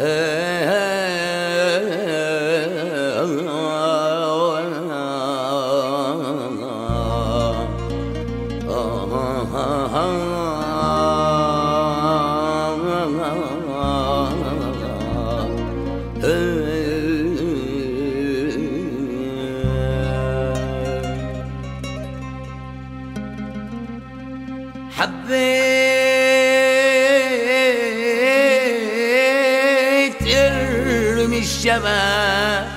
哎。الشباب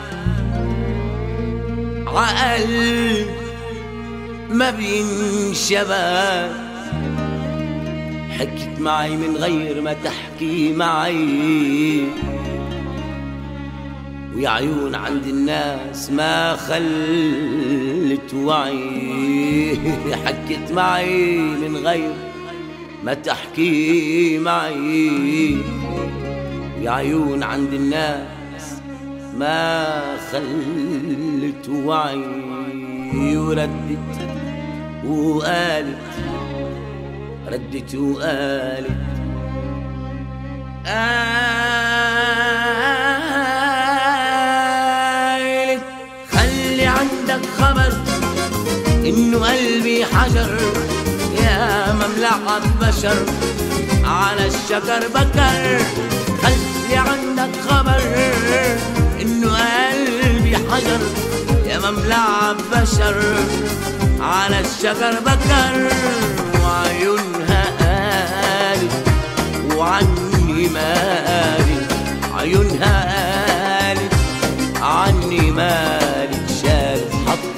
عقل ما بينشباب حكت معي من غير ما تحكي معي. ويا عيون عند الناس ما خلت وعي. حكت معي من غير ما تحكي معي. يا عيون عند الناس ما خلت وعي وردت وقالت ردت وقالت قالت خلي عندك خبر إنه قلبي حجر يا مملعة بشر على الشجر بكر. خلي عندك خبر إنه قلبي حجر يا مملعة بشر. على الشجر بكر وعيونها قالت وعني مالي عيونها قالت عني مالي شالت حطت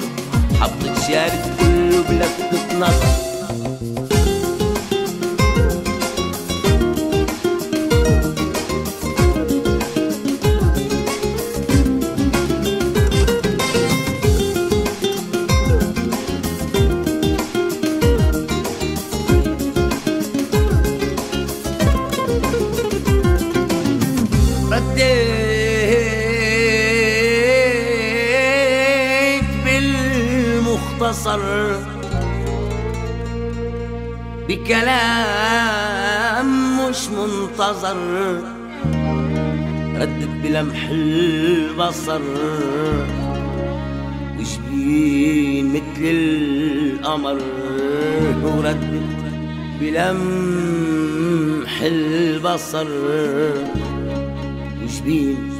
حطت شالت كله بلفتة نظر. بالمختصر بكلام مش منتظر. ردت بلمح البصر وشبين مثل القمر. وردت بلمح البصر وشبين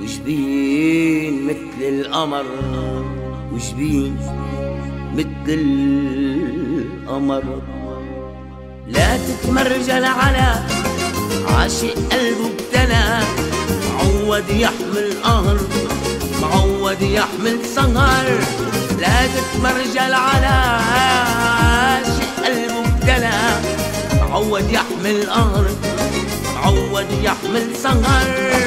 وشبين مثل القمر. وشبين مثل القمر. لا تتمرجل على عاشق قلبه ابتلى معود يحمل قهر معود يحمل سهر. لا تتمرجل على عاشق قلبه ابتلى معود يحمل قهر معود يحمل سهر.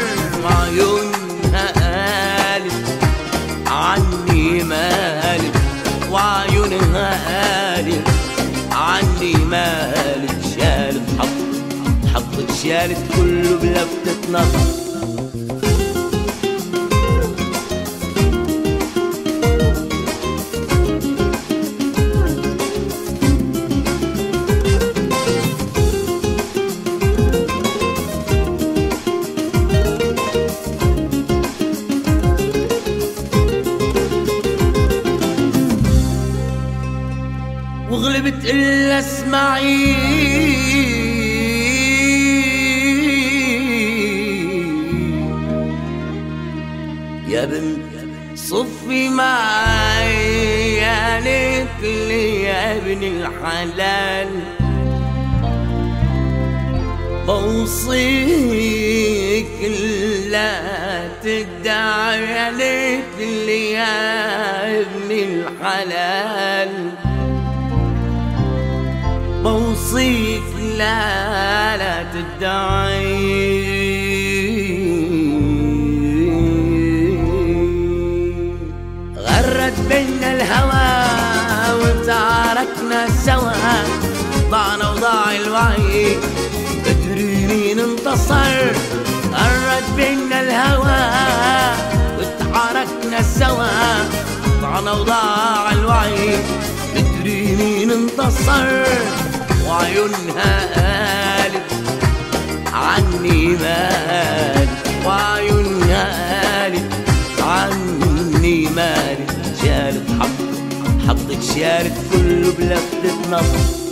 حطت شالت كله بلفتة نظر وغلبت إلا اسمعي يا بنت صفي معي يا ليت لي يا ابن الحلال. بوصيك لا تدعي يا ليت لي يا ابن الحلال. بوصيك لا لا تدعي الوعي ادري مين انتصر غرت بينا الهوى وتعاركنا سوا ضعنا وضاع الوعي ادري مين انتصر وعيونها قالت عني مالي وعيونها قالت عني مالي شالت حطت حطت شالت كله بلفتة نظر.